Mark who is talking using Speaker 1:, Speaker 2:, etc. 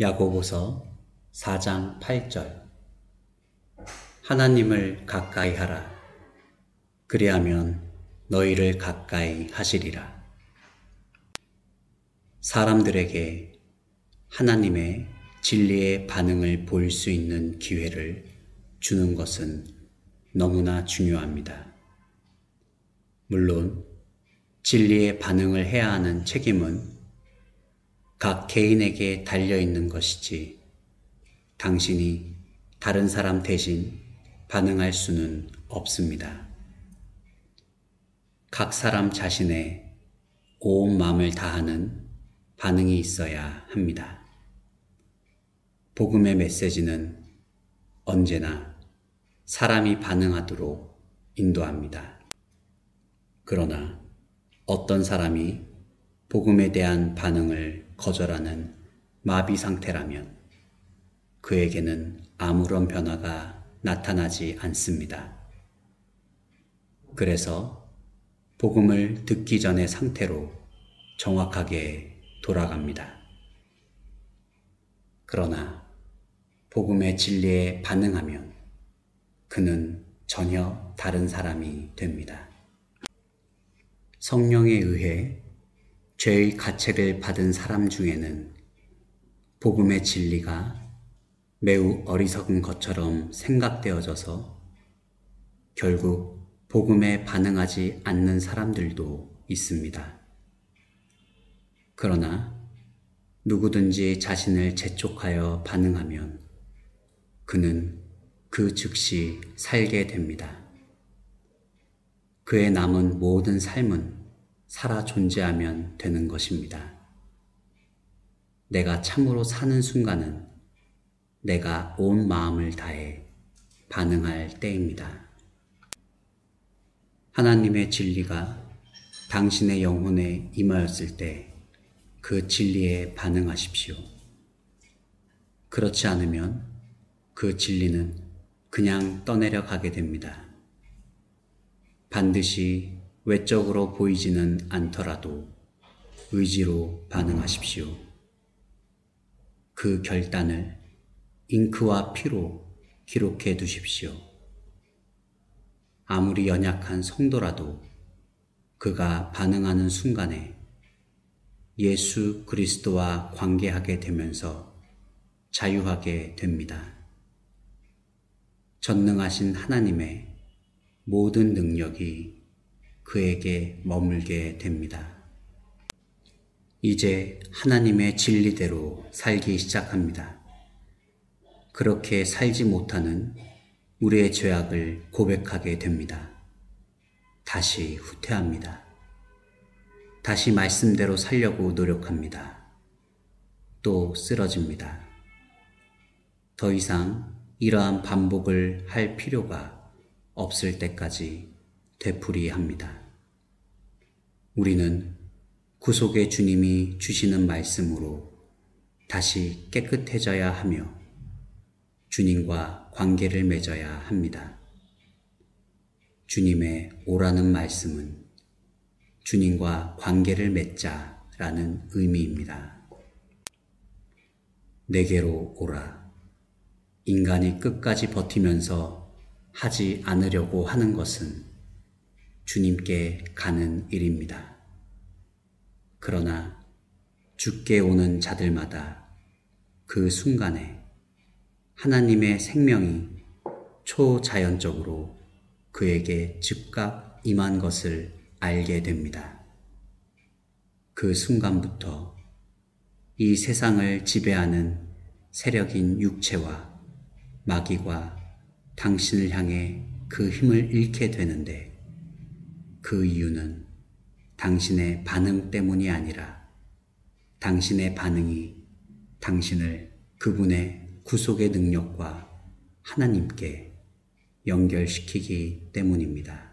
Speaker 1: 야고보서 4장 8절 하나님을 가까이 하라. 그리하면 너희를 가까이 하시리라. 사람들에게 하나님의 진리의 반응을 볼 수 있는 기회를 주는 것은 너무나 중요합니다. 물론 진리의 반응을 해야 하는 책임은 각 개인에게 달려있는 것이지 당신이 다른 사람 대신 반응할 수는 없습니다. 각 사람 자신의 온 마음을 다하는 반응이 있어야 합니다. 복음의 메시지는 언제나 사람이 반응하도록 인도합니다. 그러나 어떤 사람이 복음에 대한 반응을 거절하는 마비 상태라면 그에게는 아무런 변화가 나타나지 않습니다. 그래서 복음을 듣기 전의 상태로 정확하게 돌아갑니다. 그러나 복음의 진리에 반응하면 그는 전혀 다른 사람이 됩니다. 성령에 의해 죄의 가책을 받은 사람 중에는 복음의 진리가 매우 어리석은 것처럼 생각되어져서 결국 복음에 반응하지 않는 사람들도 있습니다. 그러나 누구든지 자신을 재촉하여 반응하면 그는 그 즉시 살게 됩니다. 그의 남은 모든 삶은 살아 존재하면 되는 것입니다. 내가 참으로 사는 순간은 내가 온 마음을 다해 반응할 때입니다. 하나님의 진리가 당신의 영혼에 임하였을 때 그 진리에 반응하십시오. 그렇지 않으면 그 진리는 그냥 떠내려 가게 됩니다. 반드시 외적으로 보이지는 않더라도 의지로 반응하십시오. 그 결단을 잉크와 피로 기록해 두십시오. 아무리 연약한 성도라도 그가 반응하는 순간에 예수 그리스도와 관계하게 되면서 자유하게 됩니다. 전능하신 하나님의 모든 능력이 그에게 머물게 됩니다. 이제 하나님의 진리대로 살기 시작합니다. 그렇게 살지 못하는 우리의 죄악을 고백하게 됩니다. 다시 후퇴합니다. 다시 말씀대로 살려고 노력합니다. 또 쓰러집니다. 더 이상 이러한 반복을 할 필요가 없을 때까지 되풀이합니다. 우리는 구속의 주님이 주시는 말씀으로 다시 깨끗해져야 하며 주님과 관계를 맺어야 합니다. 주님의 오라는 말씀은 주님과 관계를 맺자라는 의미입니다. 내게로 오라. 인간이 끝까지 버티면서 하지 않으려고 하는 것은 주님께 가는 일입니다. 그러나 죽게 오는 자들마다 그 순간에 하나님의 생명이 초자연적으로 그에게 즉각 임한 것을 알게 됩니다. 그 순간부터 이 세상을 지배하는 세력인 육체와 마귀가 당신을 향해 그 힘을 잃게 되는데 그 이유는 당신의 반응 때문이 아니라 당신의 반응이 당신을 그분의 구속의 능력과 하나님께 연결시키기 때문입니다.